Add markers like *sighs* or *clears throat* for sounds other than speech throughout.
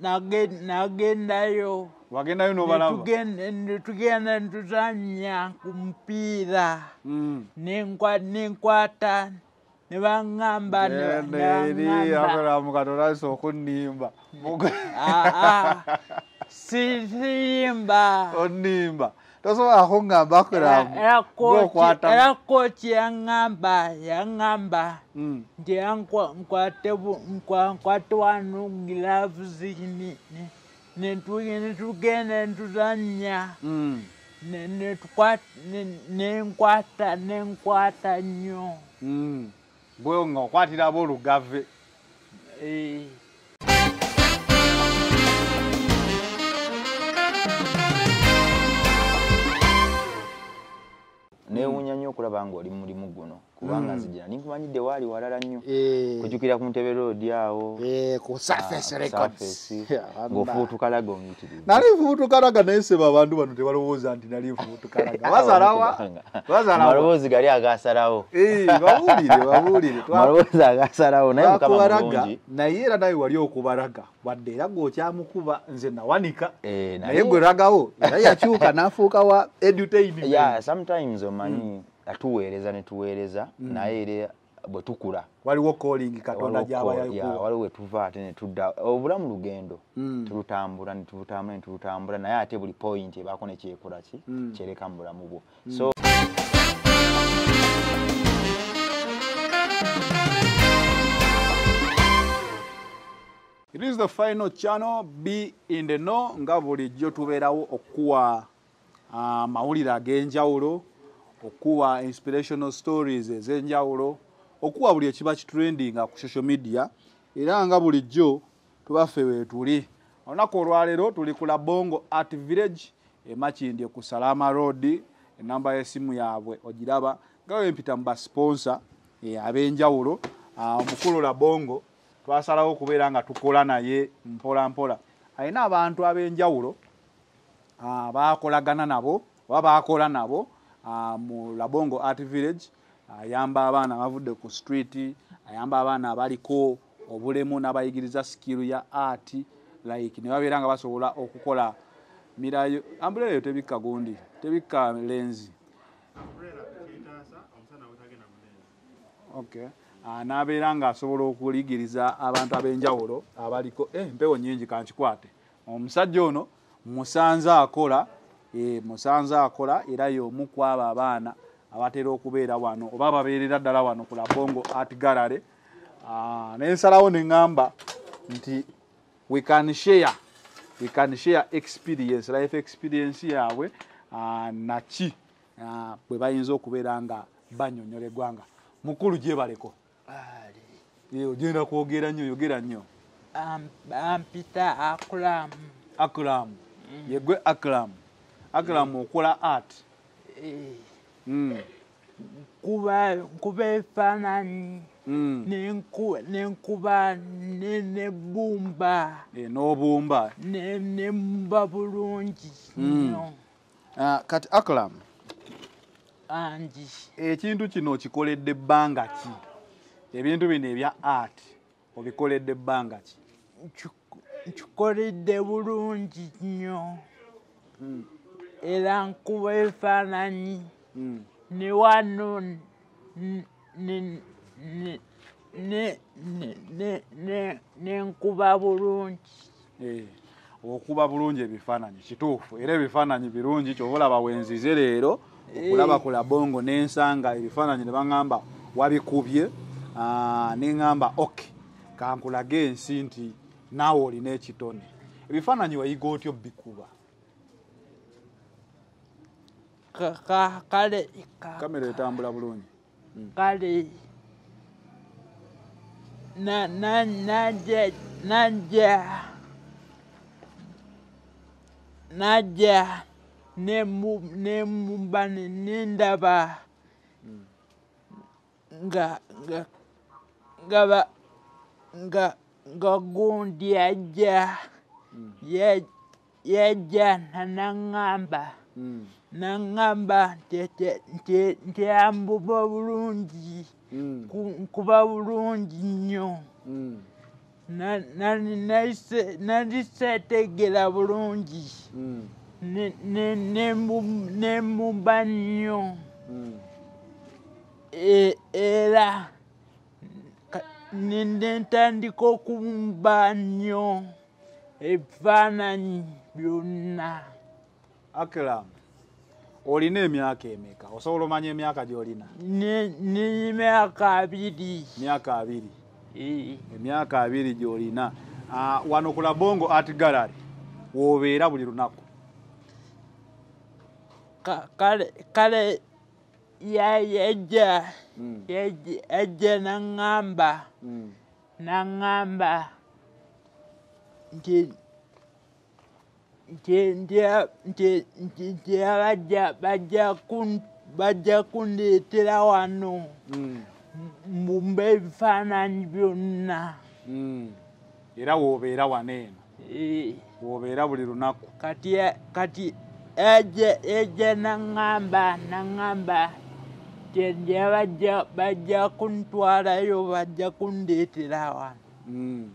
Nage- nagendayo wagendayo Netugenda- netuzanya ku mupiira Mm. Nenkwa- nenkwata ne baŋŋamba eri baŋŋamba. akolamu katonda okunimba Ah, ah. Si- siyimba onimba tosobola kuŋŋamba akolamu Era kochi yaŋŋamba yaŋŋamba Mm. nti nkwate wano netu- netugenda netuzanya Mm. Nenkwata nenkwata nnyo Mm. gwe nga okwatira aboolugave neewuunya nnyo okulaba ng'oli mu mulimu guno kubanga nzijira ninkumanyidde waali walala nnyo. Eh, kujjukira ku ntebe roodi awo. Eh, Ah, *laughs* ng'ofuutukalaga omuyitirivu. Nali nfubutukalaga naye seba abantu bano tebalowooza nti nali nfubutukalaga *laughs* bazalawa? Bazalawa? amaloboozi gali agasalawo. Eh, babuulire babuulire. *laughs* Amaloboozi agasalawo naye mukama mulungi naye era nawe wali okubalaga wadde era gweokyamukuba nze nawanika. Naye gwe ragawo era yakyuka n'afuuka wa edutainment. Sometimes omanyi atuweereza ne tuweereza naye era bwe tukula. Waliwo calling katonda waliwo gyaba ko- yeah, yakuwa waliwo we tuva ate ne tudda obulamu lugendo. Mm. tulutambula ne tulutambula ne tulutambula naye ate buli point ebaako ne kyekola ki Mm. kyereka mu bulamu bwo. So It is the final channel be in the know nga bulijjo tubeerawo okuwa uh, mawulire ag'enjawulo okuwa inspirational stories ez'enjawulo okuwa buli ekiba kitrendinga ku social media era nga bulijjo tubaffe weetuli olunaku olwaleero tuli ku labongo art village emakindye ku salama road. Enamba y'essimu yaabwe ogiraba nga wempita mu basponsa ab'enjawulo Ah, omukulu labongo twasalawo okubeera nga tukola naye mpola mpola. Alina abantu ab'enjawulo bakolagana nabo oba bakola nabo mu labongo art village ayamba abaana abavudde ku street ayamba abaana abaliko obulemu n'abayigiriza sikiru ya art like ne babeera nga basobola okukola mirayo ambulera eyo tebikka gundi tebikka lenzi. Okay n'abeera ng'asobola okuligiriza abantu ab'enjawulo abaliko eh, empewo nyingi kankikwate. Omusajja ono musanze akola musanze akola era y'omu ku abo abaana abatera okubeera wano oba babeerera ddala wano ku labongo art gallery Ah, nensalawo ne ŋŋamba nti we can share we can share experience life experience yaabwe naki bwe bayinza okubeera nga banyonyola eggwanga? Mukulu gyebaleko ogenda kwogera nnyo yogera nnyo. Am- ampita akulamu akram. Yegwe akram akram okola art. Eh, Mm, kuba kuba ebifaananyi mm. nenku- nenkuba ne- nebumba Eh, n'obumba. Ne- nebumba bulungi Mm. nnyo. Ah, kati akram angi ekintu kino okikoledde ebbanga ki? Ebintu bino ebya art obikoledde ebbanga ki? Nkikoledde bulungi nnyo era nkuba ebifaananyi. Mm. ne wano nenkuba bulungi. Eh, okuba bulungi ebifaananyi kituufu era ebifaananyi birungi kyoba olaba wenzize leero okulaba ku labongo nensanga ebifaananyi ne baŋŋamba wabikubye ne ŋŋamba ok kankulage ensi nti naawe olina ekitone. Ebifaananyi wayiga otyo bikuba Ka- ka- kale ka- kamera etambula bulungi. Kale. Na- na- najja najja najja nemu- nemumba ne- nendaba nga nga nga ba- nga nga gundi ajja ya- yajja nanaŋŋamba Mm, naŋŋamba nti- nti- nti- nti ambuba bulungi mm, ku- nkuba bulungi nnyo mm. naise- nali seetegera bulungi Mm. ne- ne- nembu- nemumba nnyo. E- era ka- ne ne ntandika okumba nnyo ebifaananyi byonna akram olina emyaka emeka? Osobola omanya emyaka gy'olina? Ne- n'emyaka abiri. Myaka abiri. Emyaka abiri gy'olina. Ah, wano ku labongo art gallery woobeera buli lunaku. Ka- kale kale ya- yajja yajja naŋŋamba. Naŋŋamba. Nti nti abajja bajja kun bajja kundeetera wano. Mm. mbumba ebifaananyi byonna. Mm. era woobeera wano eno. Woobeera buli lunaku. Kati yajja naŋŋamba naŋŋamba. Abajja bajja kuntwalayo bajja kundeetera wano. Mm.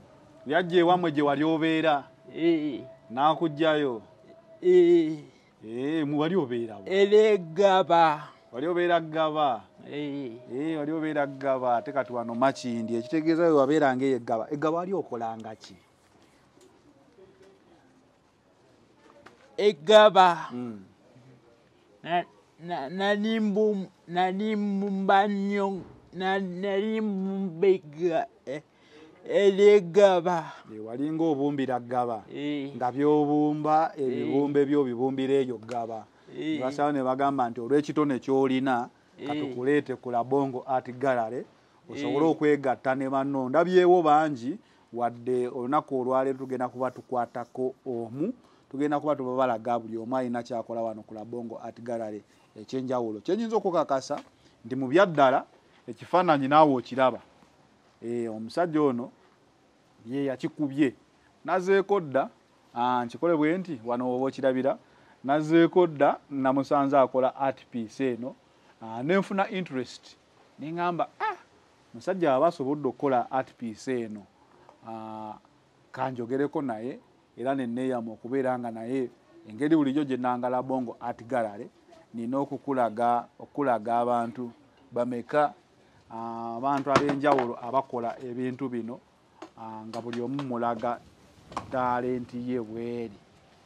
yajja ewammwe gye wali obeera Eh, n'akugjayo eh, Eh, mu wali obeerawo era egaba wali obeera gaba? Eh, Eh, wali obeera gaba. Ate kati wano makindi ekitegeeza we wabeeranga eyo eggaba eggaba wali okolanga ki? Egaba. Mm. na- na- nali mbu- nali mbumba nnyo na- Eh, walinga obumbira gaba Eh, nga byobumba ebibumbe byo bibumbira eyo gaba Eh. basawo ne bagamba nti olw'ekitone ky'olina katukuleete ku labongo art gallery osobole okwegatta ne banno. Ndabyewo bangi wadde olunaku olwaleero tugenda kuba tukwatako omu tugenda kuba tubabalaga buli omu alina kyakola wano ku labongo art gallery ekyenjawulo. Kyenyinza okukakasa nti mu byaddala ekifaananyi naawe okiraba omusajja ono ye yakikubye. Nazeeko dda ah, nkikole bwe nti wano oba okirabira nazeeko dda namusanze akola art piece eno ah, nenfuna interest. Neŋŋamba ah, musajja aba asobodde okukola art piece eno. Kanjogereko naye era neneeyama okubeera nga naye engeri bulijjo gye nangala bongo art gallery nina okukulaga okulaga abantu bameka abantu ab'enjawulo abakola ebintu bino ah, nga buli omu mulaga talenti ye bweri.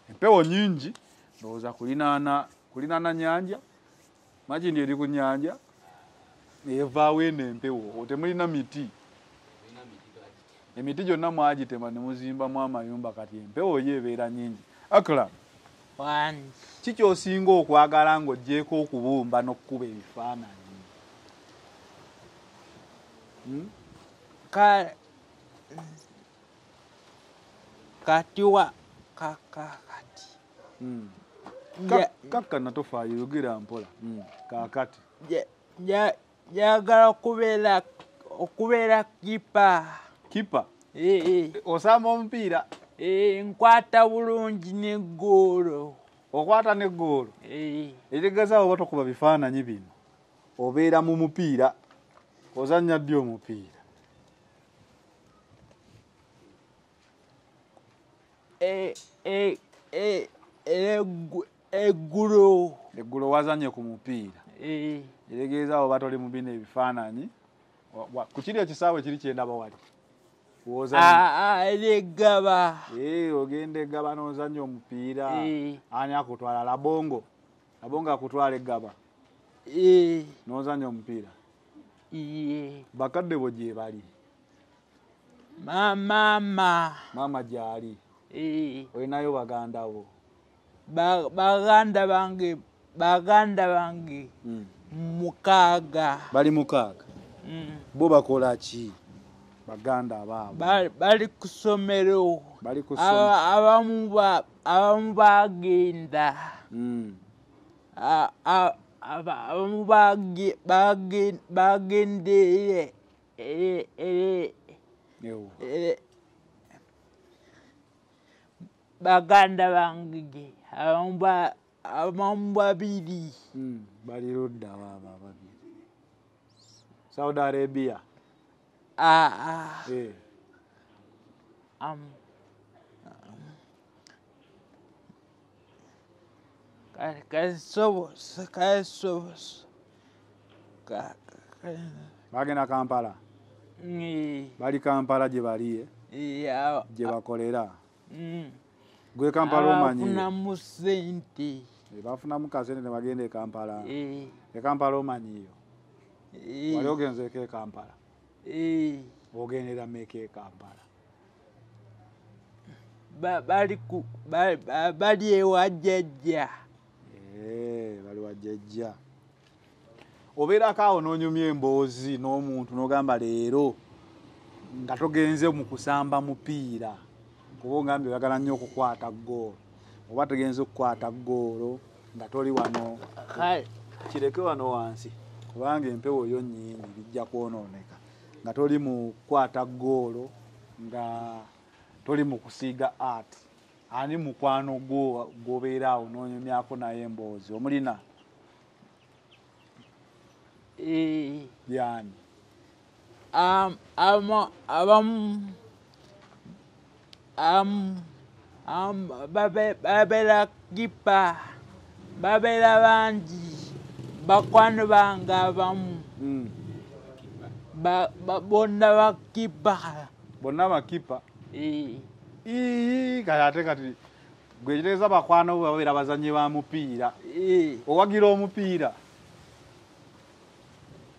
Empewo nyingi ndowooza kulinaana nyanja magindi eri ku nyanja evaawo eno empewo temulina miti? Emiti gyonna mwagitema ne muzimbamu amayumba kati empewo yo ebeera nyingi akram wangi. ki kyosinga okwagala ng'oggyeko okubumba n'okkuba ebifaananyi Ka kati wa ka- ka- kati. Hmm. kakkana tofaayo yogera mpola. Hmm. nja- njagala okubeera okubeera kipa kipa Eh, eh, osamba omupiira? Eh, nkwata bulungi n'eggoolo okwata n'eggoolo ekitegeeza oba tokuba bifaananyi bino? Obeera mu mupiira ozannya ddi omupiira eh, eh, eh, eggu- eggulo eggulo wazanye ku mupiira kitegeeza oba toli mu bino ebifaananyi. Ku kiri ekisaawe kiri kyendaba wali? Eggaba. Eh, ogenda eggaba n'ozannya omupiira ani akutwala? Labongo. Labongo akutwala eggaba. Eh, n'ozannya omupiira ye bakadde bo gye bali. Ma- maama. Maama gyali. Olinayo baganda bo? Ba- baganda bange baganda bange. Mm. mukaaga. Bali mukaaga? Mm. bo bakola ki? Baganda abaabo Ba- bali ku ssomero. Abamu ba- abamu bagenda baganda bange abamu ba- abamu babiri. Mm. bali ludda baaba babiri saudi arabia. Ah, ah. Eh. am ka- kasobosa kasobosa ka- ka- bagenda kampala bali kampala gye bali eh, gye bakolera mm. gwe kampala omanyi abafunamu sente Eh, bafunamu kasente ne bagenda e kampala Eh, e kampala omanyiyo eh, wali ogenzeeko e kampala eh. ogendera meeka e kampala Ba- bali ku jjajja Eh, bali wajjajja obeerako awo n'onyumya emboozi n'omuntu n'ogamba leero nga togenze mu kusamba mupiira kuba ogambye oyagala nnyo okukwata goolo oba tegenze okukwata goolo nga toli wano. Kireke wano wansi kubanga empewo yo nnyingi bijja kwonooneka. Nga toli mu kukwata goolo nga toli mu kusiiga art ani mukwano gwo gwobeera awo noonyumyako naye emboozi. Omulina? Eh, ama- abamu am- am- babe- babeera kipa babeera bangi bakwano bange abamu. Mm. ba- ba- bonna bakipa bonna bakipa Eh, kati ate kati gwe kitegeeza bakwano bo babeera bazanyi ba mupiira. Owagira omupiira.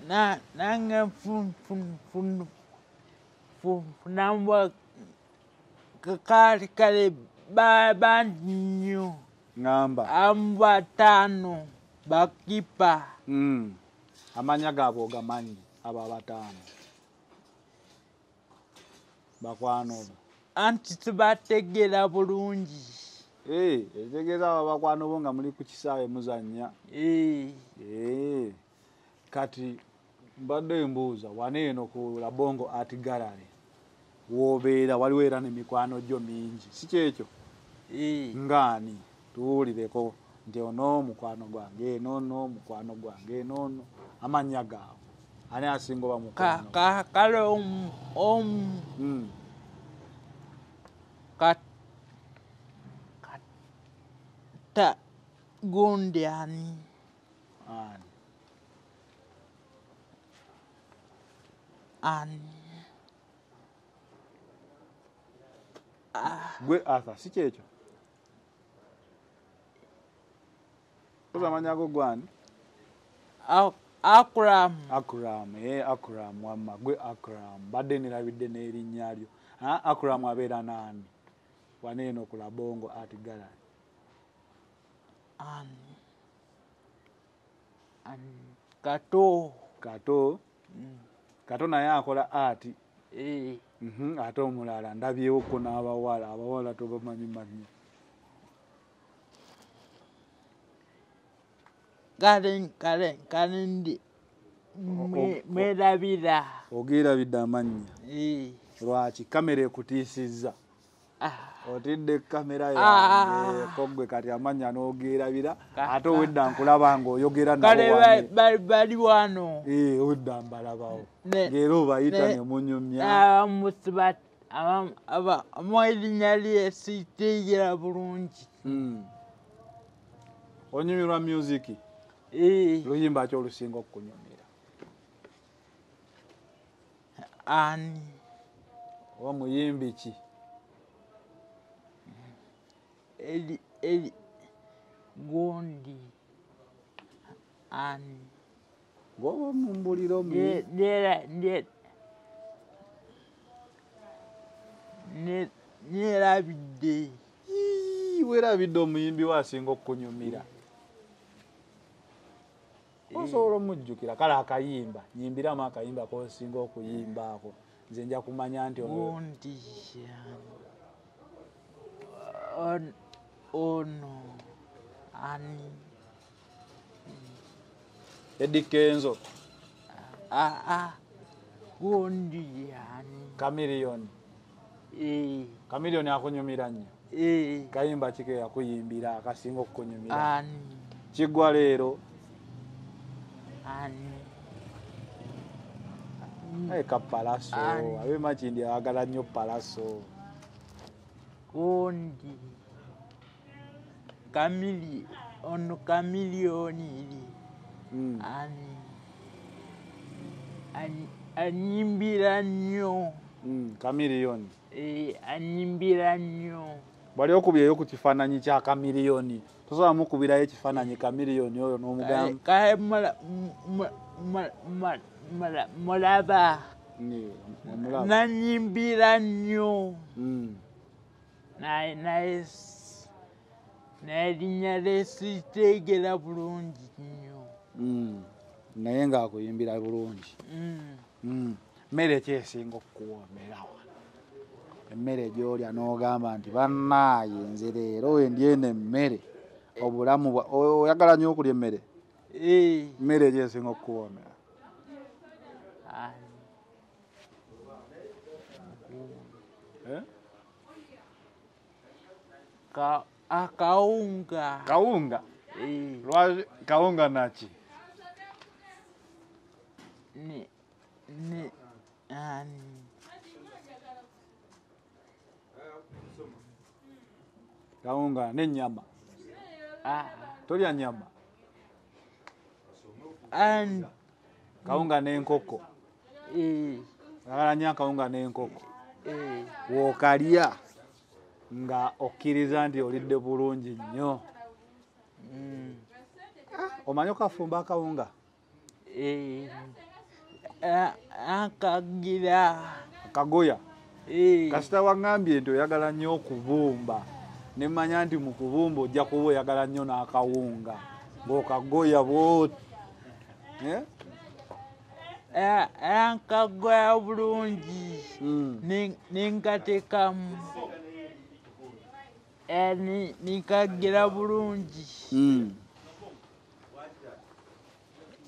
Na nange fun fun fun fun funambwa kale kale ba bangi nnyo ŋŋamba amu bataano bakipa. Mm. amanya gaabwe ogamanyi abo abataano. Bakwano bo anti sibategeera bulungi. Eh, ekitegeeza abo bakwano bo nga muli ku kisaawe muzannya. Eh, Eh, kati mbadde mbuuza wane eno ku labongo art gallery? Woobeera waliwo era nemikwano gyo mingi. Si kyekyo? Eh. ngaani? Tuwulireko nti ono mukwano gwange eno no mukwano gwange enono amannya gaabwe. Ani asinga oba mukwano? Ka- kale omu omu Mm. ka- kata gundi ani. Ani. Ani gwe arthur si kyekyo? Oza amanyago gwani A- akuramu akram e akram wamma gwe akram badde nerabidde n'erinnya lyo. Ah, akram abeera naani waneeno ku labongo art ani ani kato. Kato? Mm, kato naye akola art. Eh. Mhm, ate omulala ndabyewoko n'abawala abawala tobamanyi manyi. Kale kale kale ndi mwe- o- mwerabira ogeerabidde amannya. Eh, lwaki kamera ekutiisizza otidde kamera Ah. yange kogwe kati amanya n'ogeerabira Ka- ate owedda nkulaba ng'oyogera nabo kale ba- wane. ba- bali wano? Eh, owedda mbalabawo ng'era obayita ne- munyumya. Abamu siba abamu- aba- amu erinnya lye siteegera bulungi. Mm. onyumirwa music? Eh, luyimba ki olusinga okukunyumira? Ani? Oba muyimbi ki eri gundi ani ngoba mumbuliro Ndye- ndyera- ndye- ne- nyerabidde werabidde omuyimbi we asinga okukunyumira. Osobola omujjukira? Kale akayimba nyimbiramu akayimba kosinga okuyimbaako. Nze nja kumanya nti gundi ono ani. Edi kenzo aa gundi ani kamiriyoni kamiriyoni akunyumira nnyo. Eh, kayimba kike yakuyimbira akasinga okukunyumira. Ani? Kiggwa leero. Ani? Eka palaso. Ani. abemakindi ayagala nnyo palaso. Gundi kamili ono kamiliyoni iri Mm. ani anyimbira nnyo Mm. kamiliyoni eh, anyimbira nnyo bwali okubyeyo ku kifaananyi kya kamiliyoni tosobola mukubirayo ekifaananyi kamiliyoni oyo n'omugamba kae mula- mu- mu- mu- mula- mulaba Mm, omulaba. nanyimbira nnyo Mm. naye lye siteegera bulungi nnyo Mm. naye ng'akuyimbira bulungi Mm. Mm. mmere ki esinga okukuwoomera wano emmere gy'olya n'ogamba nti bannaaye nze leero wendyeno emmere obulamu bwa oyagala nnyo okulya emmere Eh, mmere ki esinga okukuwoomera ani. Eh? Ka- akawunga kawunga Eh, lwaki kawunga naki ni ni ani kawunga n'ennyama ah, tolya nyama. And kawunga n'enkoko eh, agala nnyo akawunga n'enkoko eh, wookalya nga okkiriza nti olidde bulungi nnyo. Mm, omanyi okafumba akawunga? Eh, a- akagira. Akagoya eh, kasita waŋŋambye nti oyagala nnyo okubumba. Ne mmanya nti mu kubumba ojja kuba oyagala nnyo n'akawunga. Ng'okagoya bwoti Eh? a- akagoya bulungi. Mm. Nikagira bulungi Mm.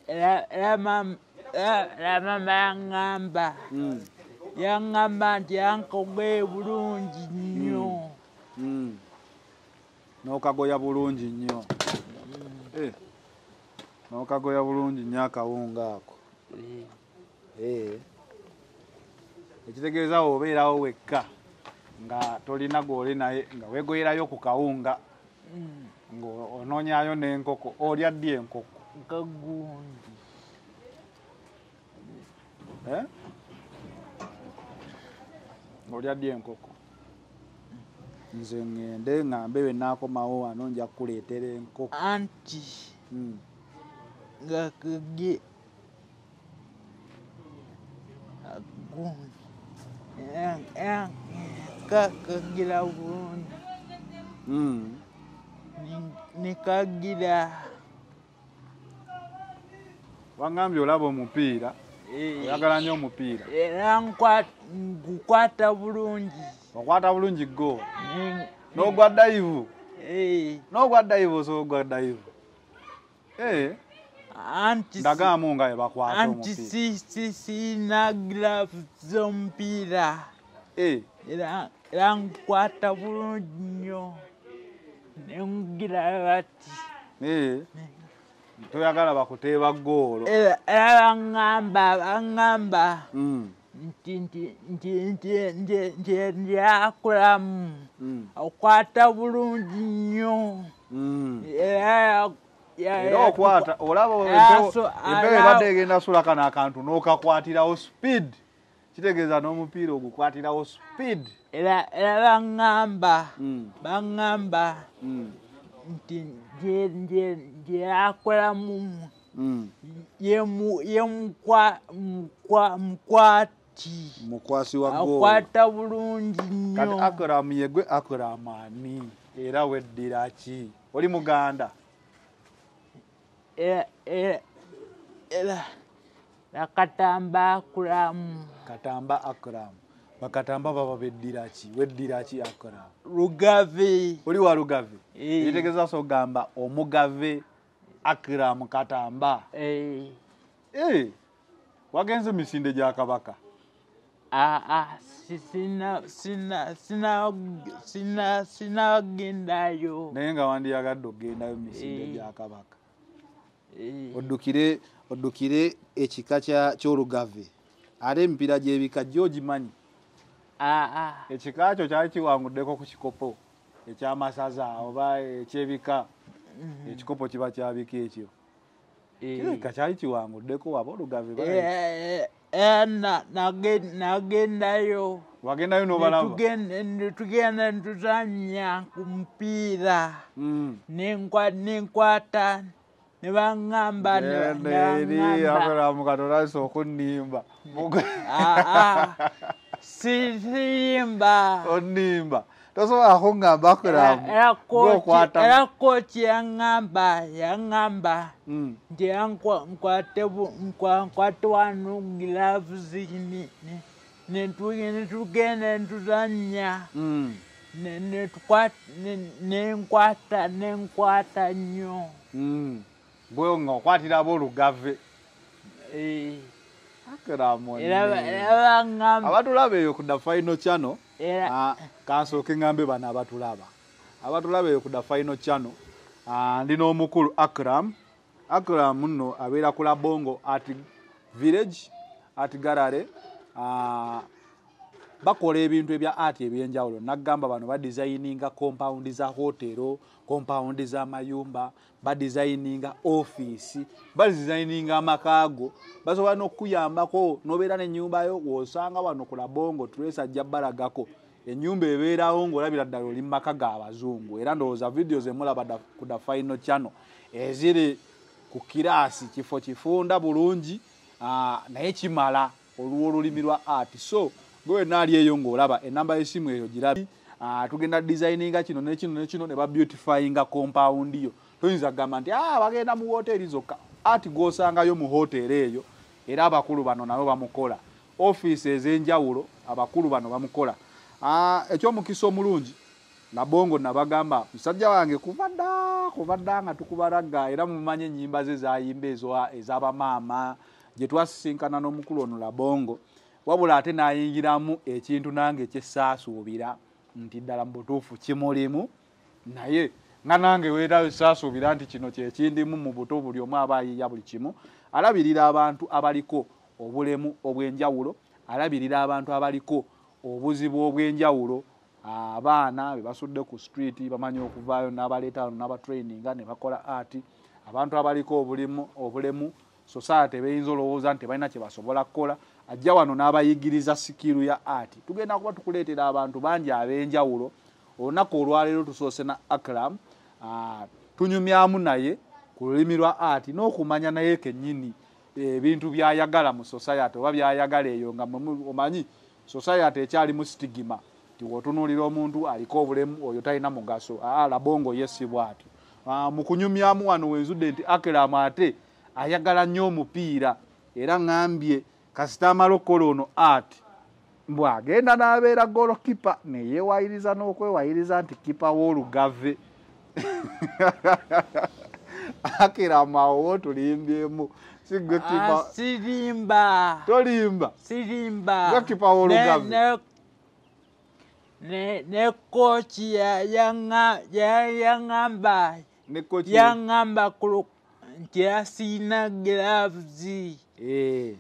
Era- era mam- era- era mama yaŋŋamba Mm. yaŋŋamba nti yankogoye bulungi nnyo Mm. n'okagoya bulungi nnyo Eh. n'okagoya bulungi nnyo akawunga ako Eh, Eh. ekitegeeza obeerawo wekka nga tolina gwoli naye nga weegoyerayo ku kawunga mm, ng'onoonyayo n'enkoko olya ddi enkoko? Kagundi olya ddi enkoko? Nze ŋŋende ŋŋambe bwe naakomawo wano nja kukuleetera enkoko. Anti. Mm. nga kage agundi Era- era kakagira bulungi Mm. Ni- nikagira waŋŋambye olaba omupiira. Eh, oyagala nnyo omupiira. Era ngukwata bulungi. Okwata bulungi go n'ogwa dayivu eh, n'ogwa dayivu osobola ogwa dayivu Eh, ndagaamu nga bwe bakwata anti omupiira si- si- sina gloves z'omupiira. Era era nkwata bulungi nnyo. Nengira bati eh, toyagala bakuteeba goolo era baŋŋamba baŋŋamba Mm, nti ndyakulamu mm, okwata bulungi nnyo. Mm. era okwata olaba empewo ebadde egenda sulaka n'akantu n'okakwatirawo speed kitegeeza n'omupiira ogukwatirawo speed. Era baŋŋamba Mm, baŋŋamba mm, nti nje- nje- ndyakulamu mm. ye mu- ye mukwa- mukwa- mukwati. Mukwasi wa goolo akwata bulungi kati nnyo akuramu yegwe akuramu ani? Era weddira ki? Oli muganda. Era era- era nakatamba akulamu katamba akram. Bakatamba baba beddira ki weddira ki akram. Lugave oli wa lugave Eh. ekitegeeza so gamba omugave akram katamba. Eh, Eh, wagenze misinde gya kabaka. Aa si- sina sina sina sina sinagendayo. Naye nga wandiyagadde okgendayo misinde Eh. gya kabaka. Eh, oddukire oddukire ekika ky'olugave ate emipiira gy'ebika gyo ogimanyi aa ekika kyo kyali kiwanguddeko ku kikopo ekyamasaza oba ekyebika. Ekikopo kiba kyabika ekyo. Kirabika kyali kiwanguddeko waba olugave bala- nagendayo. Wagendayo n'obalaba? Netugenda netuzanya ku mupiira Mm. Nenkwa- nenkwata nebaŋŋamba eri nebaŋŋamba. akolamu katolasa okunnimba Aa, si- sirimba onnimba tosobola kuŋŋamba akolamu Era kochi yaŋŋamba yaŋŋamba Mm. nti nkwate wano gloves ni- ni- netu- netugenda netuzanya Mm. nenkwata nenkwata nnyo Mm. gwe nga okwatira olugave abatulaba eyo ku the final channel. Era Ah, kansooke ŋŋambe bano abatulaba. Abatulaba eyo ku the final channel. Ah, ndi n'omukulu akram. Akram nno abeera ku labongo at village at galare Ah, bakola ebintu ebya art ebyenjawulo naggamba bano badizayininga kompawundi za hotero kompawundi z'amayumba badizayininga ofiisi badizayininga amakaago. Basobola n'okukuyambako n'obeera n'ennyumbayo wosanga wano ku labongo tulesa ajja balagako ennyumba ebeerawo ng'olabira ddala oli mu maka g'abazungu era ndowooza vidiyo zemulaba da- ku the final channel eziri ku kiraasi kifo kifunda bulungi naye kimala oluwa olulimi lwa art. So gwe naali eyo ng'olaba enamba y'essimu eyo girabi Ah, tugenda designinga kino nekino nekino ne babeautifyinga compound yo. Toyinza kugamba nti ah, bagenda mu woteeri zokka. Ati gwosangayo mu hoteeri eyo era abakulu bano nabo bamukola. Ofiisi ez'enjawulo abakulu bano bamukola. Ah, ekyomukisa omulungi nabongo nabagamba musajja wange kuva dda kuva dda nga tukubalaga era mumanyi ennyimba ze zayimba ez'abamaama gye twasisinkana n'omukulu ono labongo wabula ate nayingiramu ekintu nange kyesaasuubira nti ddala mu butuufu kimulimu naye nga nange weerayo saasuubira nti kino kyekindimu mu buto buli omu aba ayiiya buli kimu alabirira abantu abaliko obulemu obw'enjawulo alabirira abantu abaliko obuzibu obw'enjawulo. Abaana be basudde ku street bamanyi okuvaayo n'abaleeta wano n'abatraininga ne bakola art. Abantu abaliko obulimu obulemu society beyinza olowooza nti balina kye basobola kukola ajja wano n'abayigiriza sikiru ya art. Tugenda kuba tukuleetera abantu bangi ab'enjawulo olunaku olwaleero tusoose na akram tunyumyamu naye ku lulimi lwa art n'okumanya naye kennyini ebintu byayagala mu society oba byayagala eyo nga mu- omanyi society ekyalimu sitigima ti wotunuulira omuntu aliko obulemu oyo talina mugaso. Labongo yesi bwatyo. Ah, mu kunyumyamu wano wenzudde nti akram ate ayagala nnyo omupiira era ŋŋambye kasita amala okukola ono art mbwagenda n'abeera golokipa neyeewayiriza n'okwewayiriza nti kipa w'olugave. *laughs* Akiramu awo wotulimbyemu sigwe Ah, kipa sirimba tolimba. Sirimba Nga kipa w'olugave. Ne- ne- ne ne kochi ya- yanga- ya- yaŋŋamba ne kochi yaŋŋamba ku Eh,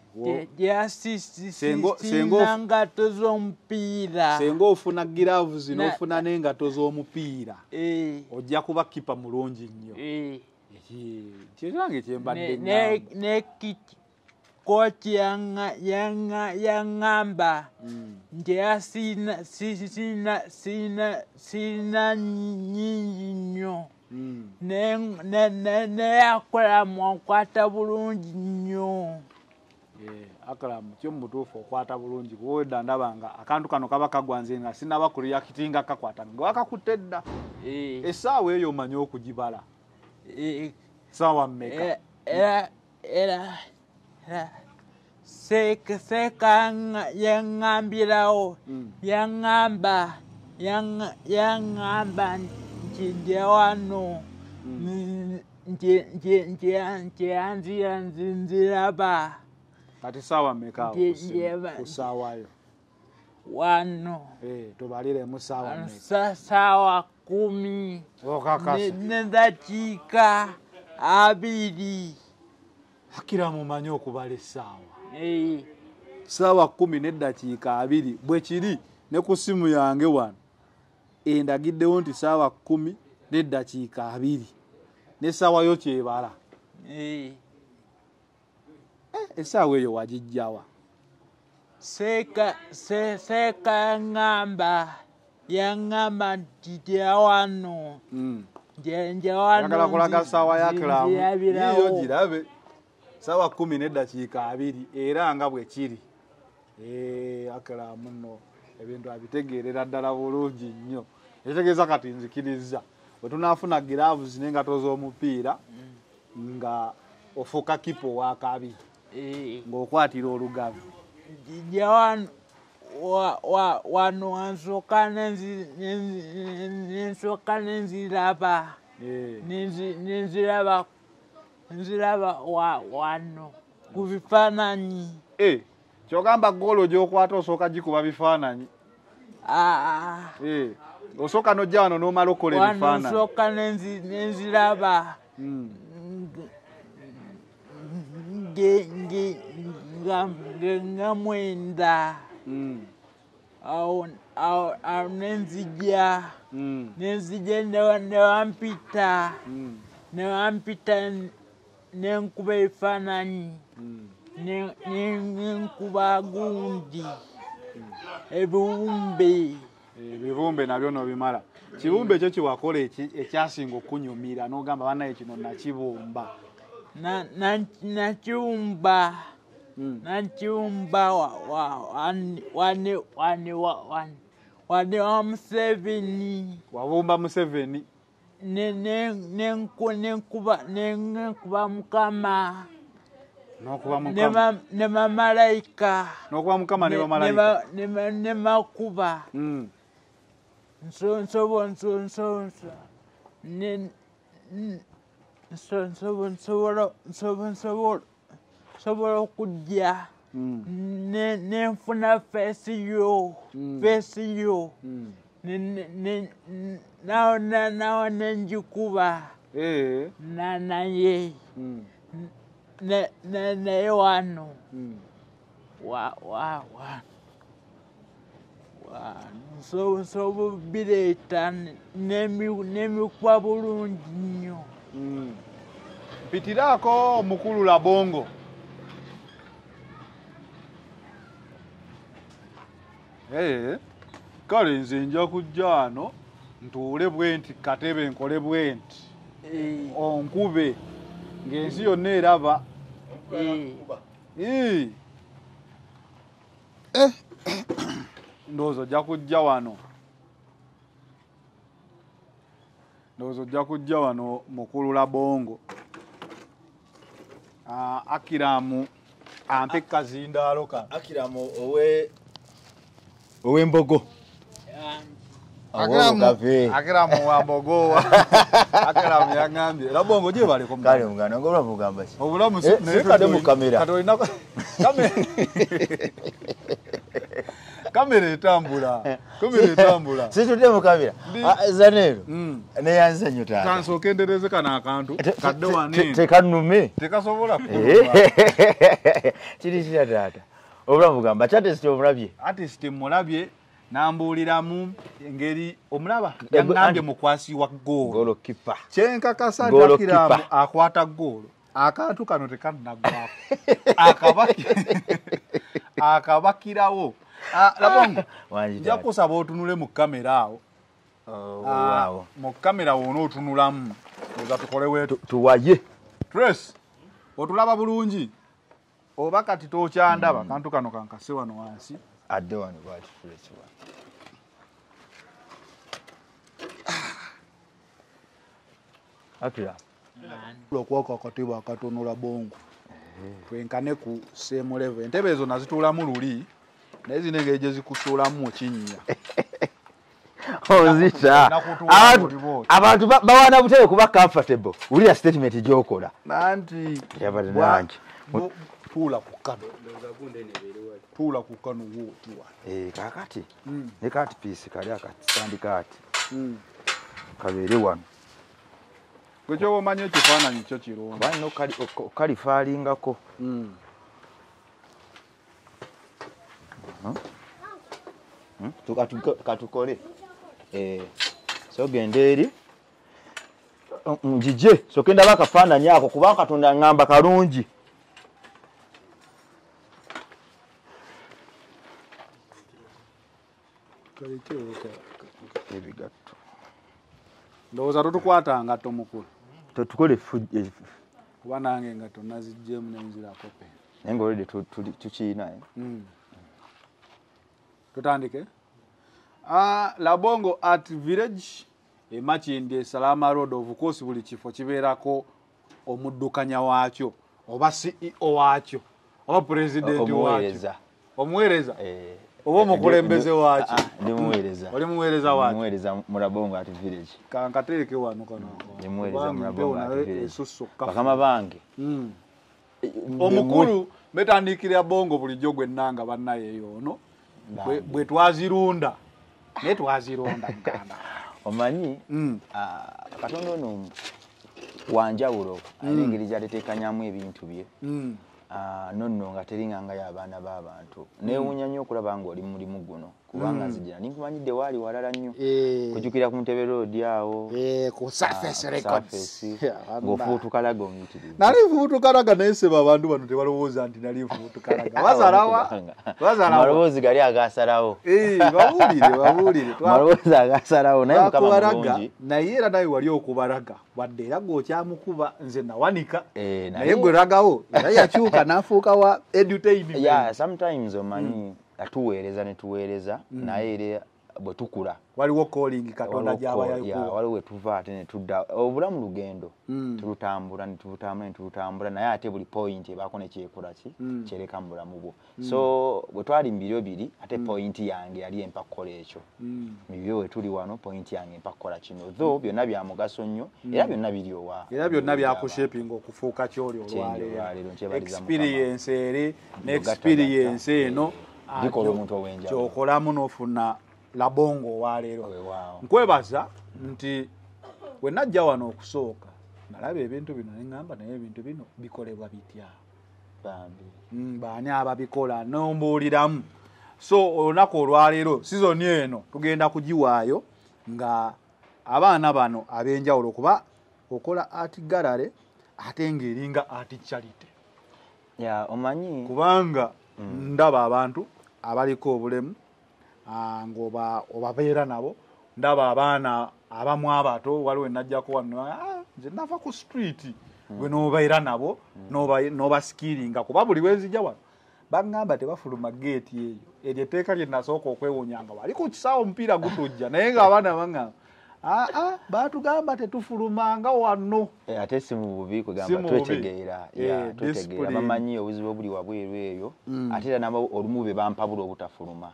Sengo- sengo- siina ngato z'omupiira. senga ofuna gilavuzi Na- n'ofuna n'engato z'omupiira. Eh, ojja kuba kipa mulungi nnyo. Eh. Eki- kyekirange kyembadde ne yaŋŋa- yaŋŋamba nti era siina si- siina siina siina nyingi nnyo neyakola mwakwata bulungi nnyo. Akalamu kyo mubutuufu okwata bulungi. Kuwedda ndaba nga akantu kano kaba kagwanze nga sinaba ku reactinga kakwata nga wakakutte dda Eh, essaawa eyo omanyi okugibala? Eh, saawa mmeka? Era era. Seeka yaŋŋambirawo Mm. yaŋŋamba yaŋ- yaŋŋamba nti. Nti nti- nti- nti anzira nzi- nziraba. Kati saawa mmeka awo Nje- ku simu- njeba- ku saawaayo wano. Eh, tubaliremu saawa kumi. Nedakiika abiri. Hakira mumanyi okubala essaawa. Eh, saawa kumi neddakiika abiri. Bwe kiri ne ku ssimu yange wano endagiddewo nti saawa kumi neddakiika abiri n'essaawa yo kyebala. Eh, essaawa eyo wagijjawa. Seeka se- seeka yaŋŋamba nti tyawano Mm. nje nje wano yagala kulaga ssaawa ya nzi- kiramu nzirabirawo. yiyo girabe. Saawa kumi neddakiika abiri era nga bwe kiri. Akiramu nno ebintu abitegeerera ddala bulungi nnyo ekitegeeza kati nzikiriza bwe tunaafuna giraavuzi n'engato z'omupiira nga ofuuka kipo wakabi Eh, ng'okwatira olugavu nje wano wa- wa- wano wansooka nensooka nenziraba Eh, Nenzi- nenziraba nziraba wa- wano ku bifaananyi. Eh, kyogamba goolo gy'okwata osooka gikuba bifaananyi. Ah, Eh, osooka n'ojja wano n'omala okola ebifaananyi. nsooka nenzi- nenziraba Mm. nge- nga- mwenda. Mm. awo nenzija Mm. nenzija ne- newampita newampita nenkuba ebifaananyi. Ne- ne- nenkuba gundi. Ebiwumbe ebibumbe nabyo nobimala. Kibumbe ekyo kyewakola eki- ekyasinga okunyumira n'ogamba banaye kino nakibumba. Na- na- nakiwumba nakiwumba wa- wa- museveni. Wabumba museveni. Ne- ne- nenku- nenkuba ne- nenkuba mukama. N'okuba ne mukama. ma- ne mamalayika mukama ne ne- bamalayika ne ma- ne ne Mm. nso nsobo nso nso nso ne n- nso nsobola nsobo nsobola nsobola okujja Mm. ne nenfuna feesi yo Mm. feesi yo Mm. ne ne ne n- nawo na nawo nenjikuba Eh. na naye Mm. ne ne wano Mm. wa wa wa wa nso nsobo bireeta nemi- nemikuba bulungi nnyo Mm. mpitiraako omukulu labongo Eh, kale nze nja kujja wano ntuule bwe nti katebe nkole bwe nti Eh, onkube ng'ensi yonna eraba eh. Eh. Ndowooza ojja kujja wano. Ndowooza ojja kujja wano mukulula bongo. Akiramu ampe kazindaalo kano akiramu owe owembogo Akiramu- gave akiramu wambogowa *laughs* akiramu yaŋambye era bongo gyebaleko kale muganda. nga olamu gamba ki? Obulamu sikadde mu kamera. *laughs* kamera etambula. Kamera etambula. *laughs* Situdde mu kamera. Ah, zaneero Mm. neyanzanyo taata. Kansooka endereze kano akantu. Kadde wani tekanume. Tekasobola *laughs* kiri kitya taata? Obulamu gamba kyatesiti omulabye? Artist mulabye nambuuliramu engeri omulaba Eh, yaŋŋambye mukwasi wa goolo kyenkakasa keeper. akwata goolo akantu kano tekannagwako *laughs* Akabaki- akabakirawo Ah, labongo *laughs* wangi nja kusaba otunule mu kamera awo. Ah, waawo mu kamera wona otunulamu oza tukolewetu tuwaye. Tres otulaba bulungi? Oba kati tokyandaba? Kantu kano kankase wano wansi. Adde wano bwati fulesiwa *sighs* akira. Okwaka akatebe akatonula bongo. Twenkane ku semulevo entebe ezo nazituulamu luli naye zino engeri gye zikusuulamu okinnya. *laughs* Onzita. Abantu bawaana butebe kuba comfortable. Wulira statement gyokola. Nanti Yabadde bwa- nange. bu- tuula ku kano. Tuula ku kano wootuwa Eh, kakati ne kati piisi kali akasandi kati kabeere wano. Gwekyoba omanyi ekifaananyi kyo kirungi. Kuba katukole Eh, so genda eri. Njije soke ndaba akafaananyi ako kubanga katonda ŋŋamba kalungi ebigatto ndowooza totukwata ngatto mukulu. Tetukole eh, kuba nange engatto naziggyemu nenzirako pe naye nga olwedde tukiina eh. Mm. Tutandike. Ah, labongo art village emakindi esalama road of course buli kifo kibeerako omuddukanya waakyo oba ceo waakyo oba pulezidenti waakyo. omuweereza. Eh, oba omukulembeze ndi- waakyo? ah, ah, oli muweereza waakyo? Kankateeke wano kano. Ndi muweereza Kubanga empewo mulabongo ati nayo village. esusse bakama okkafu bange. Mm. Mbe omukulu betandikira bongo bulijjo gwennanga bannaye ono bwe- twazirunda. Naye twazirunda *laughs* muganda omanyi Mm. ah, katonda ono wanjawulo alina engeri gyatetekanyamu ebintu bye. Mm. Ah, nonno nga teringanga y'abaana b'abantu. Neewuunya nnyo okulaba nga oli mu mulimu guno kubanga nzijira ninkumanyidde waali walala nnyo. Kujjukira ku ntebe roodi awo. Surface ah, *laughs* ng'ofuutukalaga omuyitirivu. Nali nfubutukalaga naye seba abantu bano tebalowooza nti nali nfubutukalaga *laughs* wazalawa wazalawa amaloboozi gali agasalawo. Eh, babuulire babuulire. *laughs* Amaloboozi agasalawo naye mukama mulungi. Naye era nawe wali okubalaga wadde era gweokyamukuba nze nawanika. Eh, naye gwe lagawo era yakyuka n'afuuka wa edutainment. Sometimes omanyi atuweereza ne tuweereza naye era bwe tukula. Waliwo calling katonda waliwo gyaba ko- yeah, yakuwa waliwo we tuva ate ne tudda obulamu lugendo. Mm. tulutambula ne tulutambula ne tulutambula naye ate buli point ebaako nekyekola ki? Mm. kyereka mu bulamu bwo. So bwe twali mu biryo biri ate point yange yali empa kukola ekyo. Mm. mu biryo we tuli wano point yange empa kukola kino. Though byonna bya mugaso nnyo era byonna biri owa era byonna byakushaping okufuuka kyoli olwaleero. experience eri ne Ogattagatta. experience eno? ah, Gikola kyo- omuntu ow'enjawulo. kyokolamu n'ofuna labongo Weewaawo. nkwebaza nti we najja wano okusooka nalaba ebintu bino neŋŋamba naye ebintu bino bikolebwa bitya? Bambi. Mm, baani ababikola? Nombuuliramu. So olunaku olwaleero sizoni eno tugenda kugiwaayo nga abaana bano ab'enjawulo kuba okola art gallery ate ng'eringa art charity. Ya omanyi? Kubanga ndaba abantu abaliko obulemu ah, ng'oba obabeera nabo. Ndaba abaana abamu abato waliwo enajjako wano "Ah, nze nava ku street gwe n'obeera nabo n'oba- n'obasikiringa kuba buli wenzija wano. Baŋŋamba tebafuluma geeti eyo. Eryo etteeka lye nasooka okwewunya nga wali ku kisaawo omupiira gutujja naye ng'abaana baŋŋamba aa baatugamba tetufulumanga wano Eh, ate si mu bubi bubi. twetegeera Eh, twetegeera. bamanyi obuzibu obuli wabweru eyo. Ate era nabo olumu be bampabula obutafuluma.